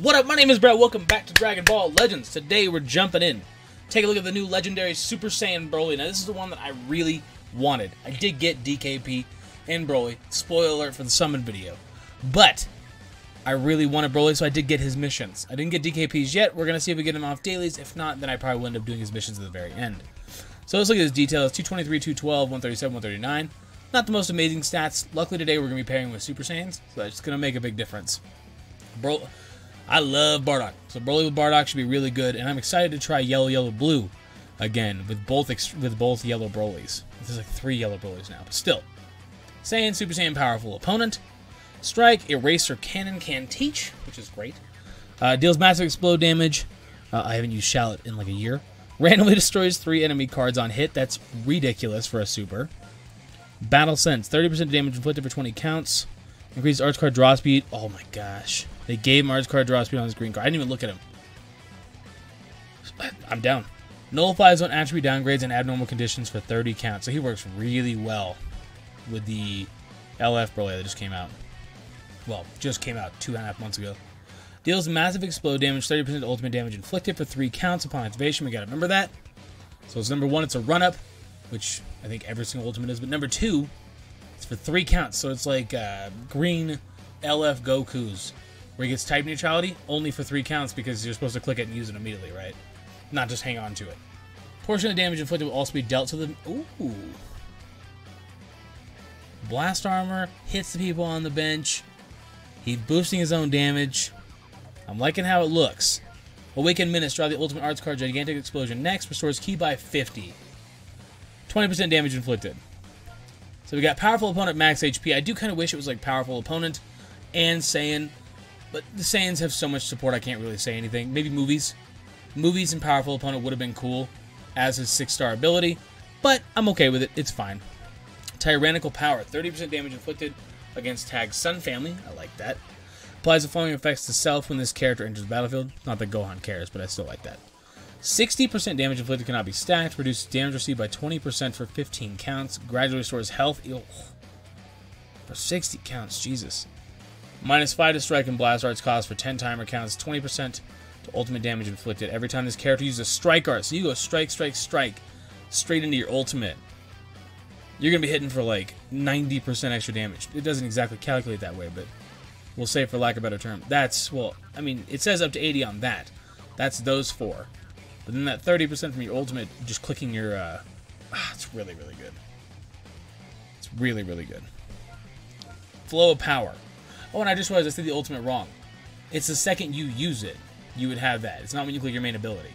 What up? My name is Brad. Welcome back to Dragon Ball Legends. Today we're jumping in. Take a look at the new legendary Super Saiyan Broly. Now this is the one that I really wanted. I did get DKP and Broly. Spoiler alert for the summon video. But I really wanted Broly, so I did get his missions. I didn't get DKPs yet. We're going to see if we get him off dailies. If not, then I probably will end up doing his missions at the very end. So let's look at his details. 223, 212, 137, 139. Not the most amazing stats. Luckily today we're going to be pairing with Super Saiyans, so that's going to make a big difference. Bro, I love Bardock. So Broly with Bardock should be really good, and I'm excited to try Yellow, Yellow, Blue again with both with both Yellow Brolys. There's like three Yellow Brolys now, but still. Saiyan, Super Saiyan, powerful opponent. Strike, Eraser, Cannon can teach, which is great. Uh, deals massive explode damage. Uh, I haven't used Shallot in like a year. Randomly destroys three enemy cards on hit. That's ridiculous for a super. Battle Sense, 30% damage inflicted for 20 counts. Increased arts card draw speed. Oh my gosh. They gave Mars card draw speed on his green card. I didn't even look at him. I'm down. Nullifies on attribute downgrades and abnormal conditions for 30 counts. So he works really well with the LF Broly that just came out. Well, just came out two and a half months ago. Deals massive explode damage, 30% ultimate damage inflicted for three counts upon activation. We gotta remember that. So it's number one, it's a run up, which I think every single ultimate is. But number two, it's for three counts. So it's like uh, green LF Goku's, where he gets type neutrality only for three counts because you're supposed to click it and use it immediately, right? Not just hang on to it. Portion of damage inflicted will also be dealt to the. Ooh. Blast armor hits the people on the bench. He's boosting his own damage. I'm liking how it looks. Awaken Menace, draw the Ultimate Arts card, Gigantic Explosion. Next, restores ki by 50. 20% damage inflicted. So we got Powerful Opponent, Max HP. I do kind of wish it was like Powerful Opponent and Saiyan, but the Saiyans have so much support I can't really say anything. Maybe movies. Movies and Powerful Opponent would have been cool as his 6-star ability, but I'm okay with it. It's fine. Tyrannical Power, 30% damage inflicted against Tag Son Family. I like that. Applies the following effects to self when this character enters the battlefield. Not that Gohan cares, but I still like that. 60% damage inflicted cannot be stacked. Reduces damage received by 20% for 15 counts. Gradually restores health. Ew. For 60 counts, Jesus. Minus 5 to strike and blast arts cost for 10 timer counts. 20% to ultimate damage inflicted every time this character uses a strike art. So you go strike, strike, strike straight into your ultimate. You're going to be hitting for like 90% extra damage. It doesn't exactly calculate that way, but we'll say for lack of a better term. That's, well, I mean, it says up to 80 on that. That's those four. But then that 30% from your ultimate, just clicking your, uh, ah, it's really, really good. It's really, really good. Flow of power. Oh, and I just realized I said the ultimate wrong. It's the second you use it, you would have that. It's not when you click your main ability.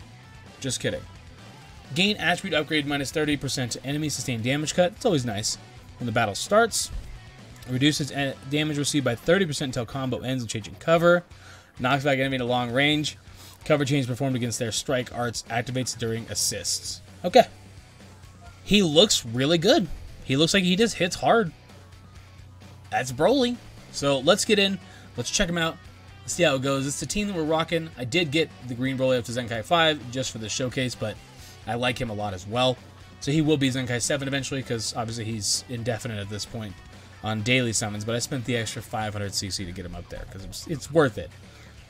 Just kidding. Gain attribute upgrade minus 30% to enemy sustained damage cut. It's always nice. When the battle starts, reduces uh, damage received by 30% until combo ends and changing cover. Knocks back enemy to long range. Cover change performed against their strike arts activates during assists. Okay. He looks really good. He looks like he just hits hard. That's Broly. So let's get in. Let's check them out. Let's see how it goes. It's the team that we're rocking. I did get the green Broly up to Zenkai 5 just for the showcase, but I like him a lot as well. So he will be Zenkai 7 eventually because obviously he's indefinite at this point on daily summons, but I spent the extra 500cc to get him up there because it's, it's worth it.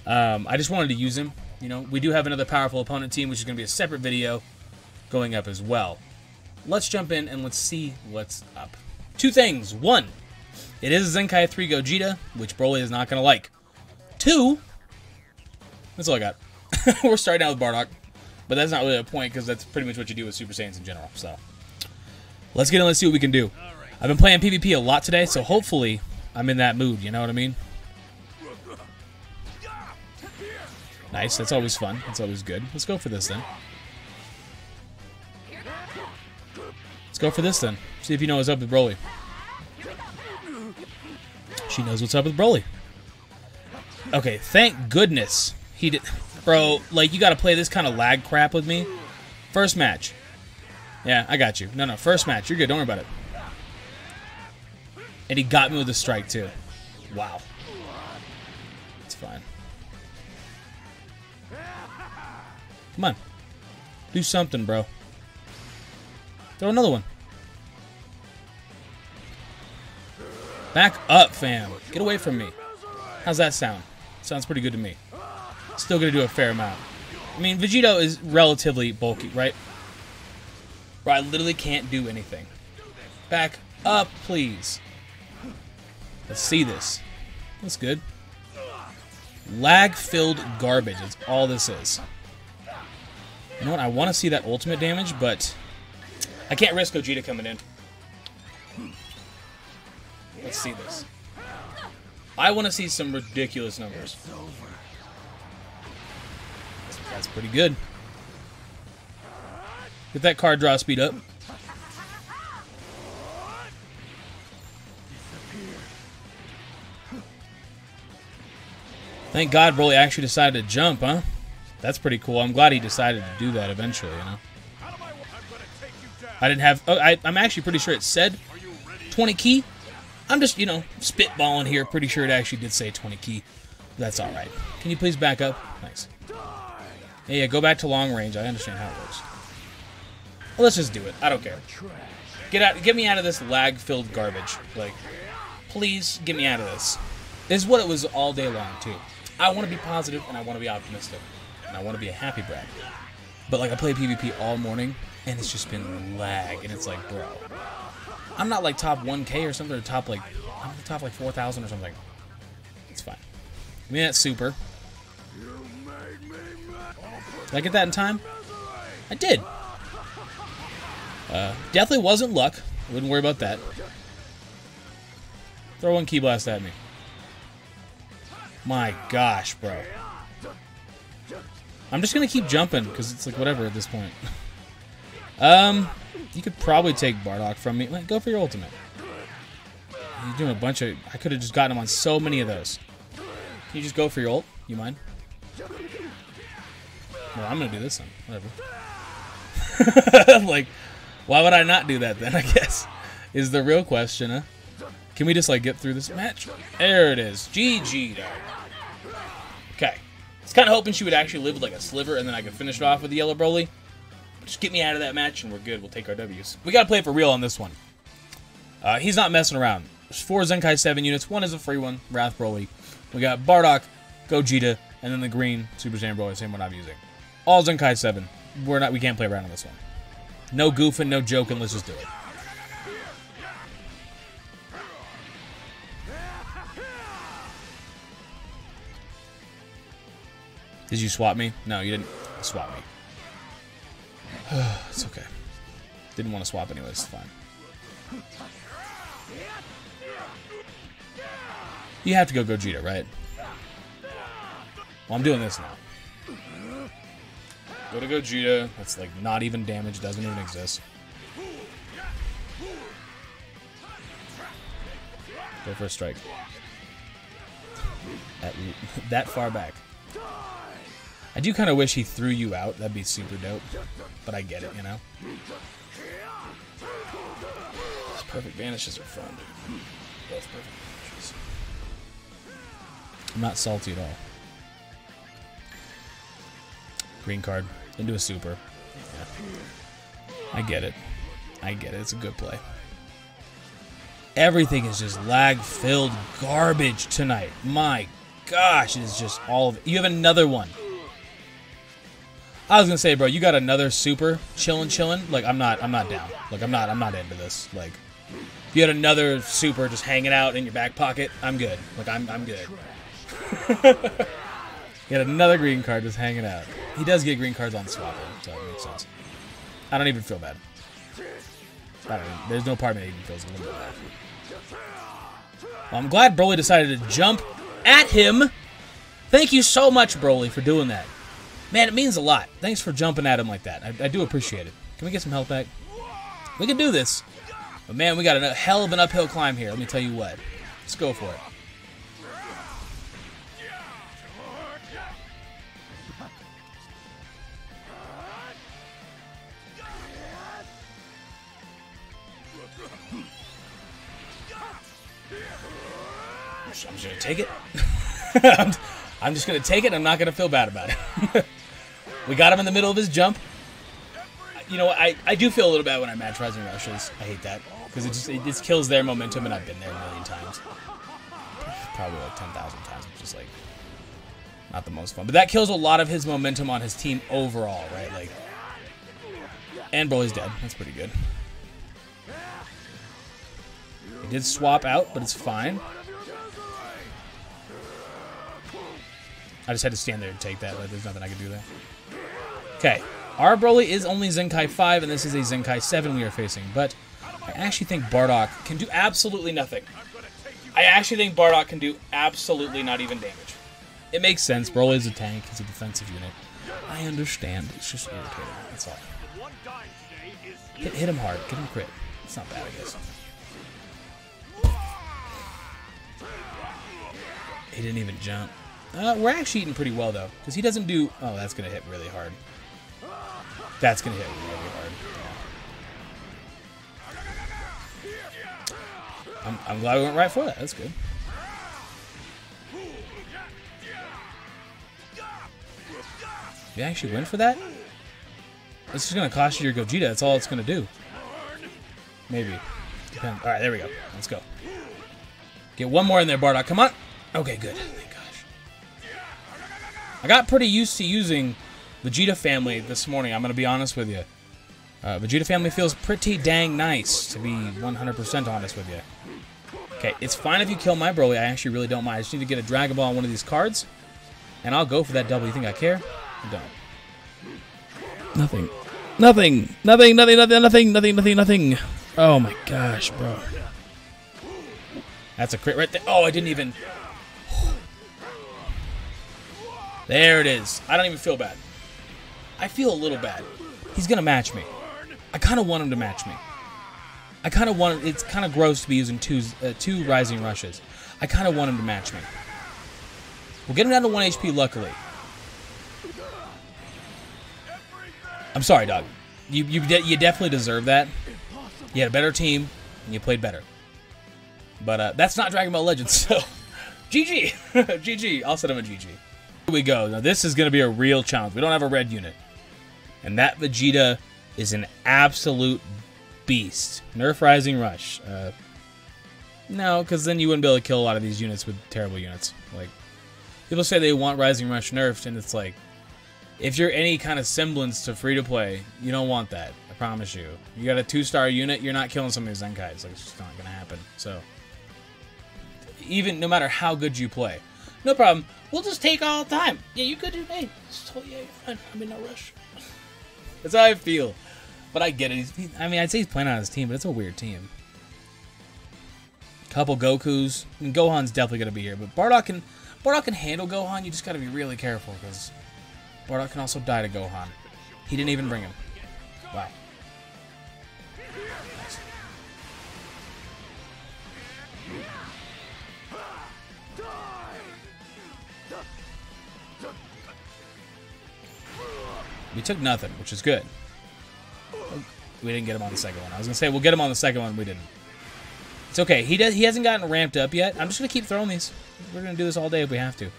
Um, I just wanted to use him. You know, we do have another powerful opponent team, which is going to be a separate video going up as well. Let's jump in and let's see what's up. Two things. One, it is Zenkai 3 Gogeta, which Broly is not going to like. Two, that's all I got. We're starting out with Bardock, but that's not really a point because that's pretty much what you do with Super Saiyans in general. So let's get in. Let's see what we can do. I've been playing PvP a lot today, so hopefully I'm in that mood. You know what I mean? Nice. That's always fun. That's always good. Let's go for this then. Let's go for this then. See if you know what's up with Broly. She knows what's up with Broly. Okay, thank goodness he did. Bro, like, you gotta play this kind of lag crap with me. First match. Yeah, I got you. No, no, first match. You're good. Don't worry about it. And he got me with a strike, too. Wow. It's fine. Come on. Do something, bro. Throw another one. Back up, fam. Get away from me. How's that sound? Sounds pretty good to me. still to do a fair amount. I mean, Vegito is relatively bulky, right? Where I literally can't do anything. Back up, please. Let's see this. That's good. Lag-filled garbage That's all this is. You know what? I want to see that ultimate damage, but I can't risk Gogeta coming in. Let's see this. I want to see some ridiculous numbers. That's pretty good. Get that card draw speed up. Thank God Broly actually decided to jump, huh? That's pretty cool. I'm glad he decided to do that eventually, you know? I didn't have... Oh, I, I'm actually pretty sure it said 20 ki. I'm just, you know, spitballing here. Pretty sure it actually did say 20 ki. That's all right. Can you please back up? Thanks. Yeah, yeah, go back to long range. I understand how it works. Well, let's just do it. I don't care. Get out. Get me out of this lag-filled garbage. Like, please get me out of this. This is what it was all day long, too. I want to be positive and I want to be optimistic. And I want to be a happy brat. But, like, I play PvP all morning, and it's just been lag. And it's like, bro. I'm not, like, top 1k or something, or top, like, I'm top, like, 4,000 or something. It's fine. I mean, that's super. Did I get that in time? I did. Uh, definitely wasn't luck. I wouldn't worry about that. Throw one ki blast at me. My gosh, bro. I'm just gonna keep jumping because it's like whatever at this point. um, you could probably take Bardock from me. Go for your ultimate. You're doing a bunch of. I could have just gotten him on so many of those. Can you just go for your ult? You mind? Well, I'm gonna do this then. Whatever. like, why would I not do that then? I guess is the real question. Huh? Can we just like get through this match? There it is. GG. Though. Okay. I was kind of hoping she would actually live with like a sliver, and then I could finish it off with the yellow Broly. Just get me out of that match, and we're good. We'll take our W's. We gotta play for real on this one. Uh, he's not messing around. There's four Zenkai 7 units. One is a free one, Wrath Broly. We got Bardock, Gogeta, and then the green Super Saiyan Broly, same one I'm using. All Zenkai 7. We're not we can't play around on this one. No goofing, no joking, let's just do it. Did you swap me? No, you didn't swap me. it's okay. Didn't want to swap anyways, it's fine. You have to go Gogeta, right? Well, I'm doing this now. Go to Gogeta. That's like not even damage, doesn't even exist. Go for a strike. That, that far back. I do kind of wish he threw you out. That'd be super dope. But I get it, you know? Perfect vanishes are fun. Both perfect vanishes. I'm not salty at all. Green card. Into a super. Yeah. I get it. I get it. It's a good play. Everything is just lag-filled garbage tonight. My gosh, it is just all of it. You have another one. I was gonna say, bro, you got another super chilling, chilling. Like I'm not, I'm not down. Like I'm not, I'm not into this. Like if you had another super just hanging out in your back pocket, I'm good. Like I'm, I'm good. you had another green card just hanging out. He does get green cards on swapping, so it makes sense. I don't even feel bad. I don't. Even, there's no part of me that even feels a little bit bad. Well, I'm glad Broly decided to jump at him. Thank you so much, Broly, for doing that. Man, it means a lot. Thanks for jumping at him like that. I, I do appreciate it. Can we get some health back? We can do this. But man, we got a hell of an uphill climb here. Let me tell you what. Let's go for it. I'm just gonna take it. I'm, just gonna take it. I'm not gonna feel bad about it. we got him in the middle of his jump. You know, I, I do feel a little bad when I match rising rushes. I hate that because it just it kills their momentum, and I've been there a million times, probably like ten thousand times. I'm just like, not the most fun. But that kills a lot of his momentum on his team overall, right? Like, and Broly's dead. That's pretty good. He did swap out, but it's fine. I just had to stand there and take that. Like, there's nothing I could do there. Okay. Our Broly is only Zenkai 5, and this is a Zenkai 7 we are facing. But I actually think Bardock can do absolutely nothing. I actually think Bardock can do absolutely not even damage. It makes sense. Broly is a tank. He's a defensive unit. I understand. It's just irritating. That's all. Hit, hit him hard. Get him crit. It's not bad, I guess. He didn't even jump. Uh, we're actually eating pretty well, though. Because he doesn't do... Oh, that's going to hit really hard. That's going to hit really hard. I'm, I'm glad we went right for that. That's good. You actually went for that? This is going to cost you your Gogeta. That's all it's going to do. Maybe. Depends. All right, there we go. Let's go. Get one more in there, Bardock. Come on. Okay, good. Oh Thank gosh. I got pretty used to using Vegeta family this morning. I'm going to be honest with you. Uh, Vegeta family feels pretty dang nice, to be 100% honest with you. Okay, it's fine if you kill my Broly. I actually really don't mind. I just need to get a Dragon Ball on one of these cards, and I'll go for that double. You think I care? I don't. Nothing. Nothing. Nothing, nothing, nothing, nothing, nothing, nothing, nothing. Oh my gosh, bro. That's a crit right there. Oh, I didn't even... There it is. I don't even feel bad. I feel a little bad. He's to match me. I kind of want him to match me. I kind of want... It's kind of gross to be using two, uh, two Rising Rushes. I kind of want him to match me. We'll get him down to 1 HP, luckily. I'm sorry, dog. You you de you definitely deserve that. You had a better team, and you played better. But uh, that's not Dragon Ball Legends, so GG, GG. I'll set him a GG. Here we go. Now this is gonna be a real challenge. We don't have a red unit, and that Vegeta is an absolute beast. Nerf Rising Rush. Uh, no, because then you wouldn't be able to kill a lot of these units with terrible units. Like people say they want Rising Rush nerfed, and it's like if you're any kind of semblance to free to play, you don't want that. I promise you. You got a two star unit, you're not killing some of these Zenkais. Like, it's just not gonna happen. So, even no matter how good you play, no problem. We'll just take all the time. Yeah, you could do. Hey, so, yeah, you're fine. I'm in no rush. That's how I feel. But I get it. He's, I mean, I'd say he's playing on his team, but it's a weird team. Couple Goku's. Mean, Gohan's definitely gonna be here, but Bardock can Bardock can handle Gohan. You just gotta be really careful because Bardock can also die to Gohan. He didn't even bring him. Wow. We took nothing, which is good. We didn't get him on the second one. I was gonna say we'll get him on the second one. We didn't. It's okay. He does. He hasn't gotten ramped up yet. I'm just gonna keep throwing these. We're gonna do this all day if we have to.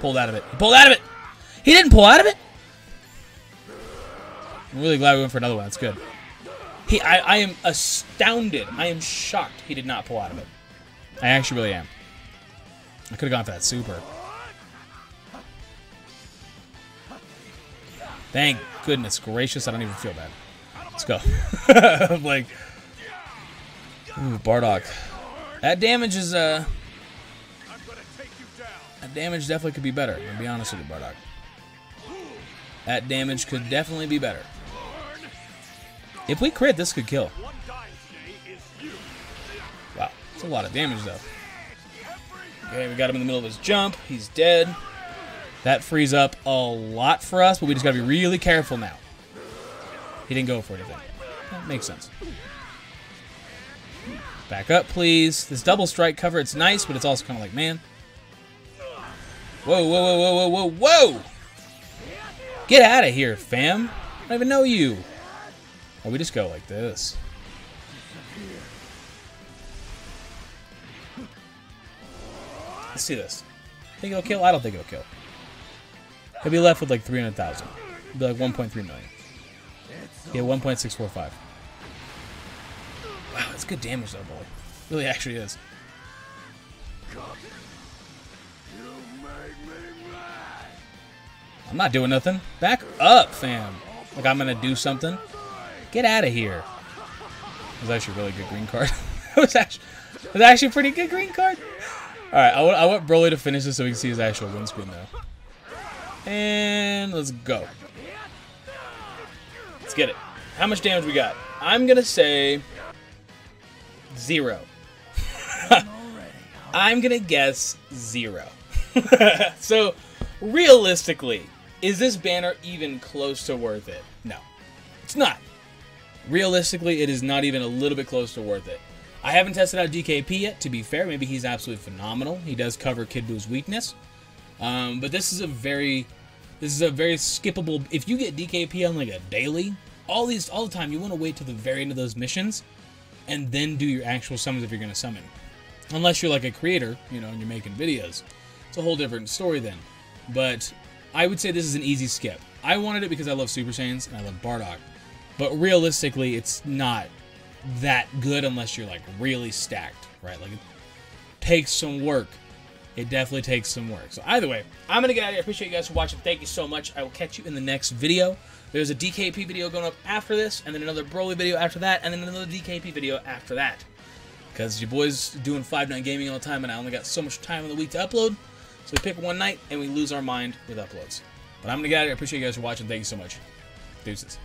Pulled out of it. He pulled out of it! He didn't pull out of it! I'm really glad we went for another one. That's good. He, I, I am astounded. I am shocked he did not pull out of it. I actually really am. I could have gone for that super. Thank goodness gracious, I don't even feel bad. Let's go. I'm like, ooh, Bardock. That damage is, uh, that damage definitely could be better. I'll be honest with you, Bardock. That damage could definitely be better. If we crit, this could kill. Wow, it's a lot of damage, though. Okay, we got him in the middle of his jump. He's dead. That frees up a lot for us, but we just gotta be really careful now. He didn't go for anything. That makes sense. Back up, please. This double strike cover, it's nice, but it's also kind of like, man, Whoa, whoa, whoa, whoa, whoa, whoa, whoa! Get out of here, fam. I don't even know you. Oh, we just go like this. Let's see this. Think it'll kill? I don't think it'll kill. He'll be left with like 300,000. Be like 1.3 million. Yeah, 1.645. Wow, that's good damage though, boy. Really actually is. I'm not doing nothing. Back up, fam. Like I'm gonna do something. Get out of here. That was actually a really good green card. that was actually, that was actually a pretty good green card. All right, I want I want Broly to finish this so we can see his actual win spin though. And let's go. Let's get it. How much damage we got? I'm gonna say zero. I'm gonna guess zero. so, realistically, is this banner even close to worth it? No, it's not. Realistically, it is not even a little bit close to worth it. I haven't tested out DKP yet, to be fair. Maybe he's absolutely phenomenal. He does cover Kid Buu's weakness. Um, but this is a very this is a very skippable if you get DKP on like a daily, all these all the time, you want to wait till the very end of those missions and then do your actual summons if you're gonna summon. Unless you're like a creator, you know, and you're making videos. It's a whole different story then. But I would say this is an easy skip. I wanted it because I love Super Saiyans and I love Bardock. But realistically, it's not that good unless you're like really stacked, right? Like it takes some work. It definitely takes some work. So either way, I'm gonna get out of here. I appreciate you guys for watching. Thank you so much. I will catch you in the next video. There's a DKP video going up after this, and then another Broly video after that, and then another DKP video after that. Because your boy's doing Five Nine Gaming all the time, and I only got so much time in the week to upload. So we pick one night, and we lose our mind with uploads. But I'm gonna get out of here. I appreciate you guys for watching. Thank you so much. Deuces.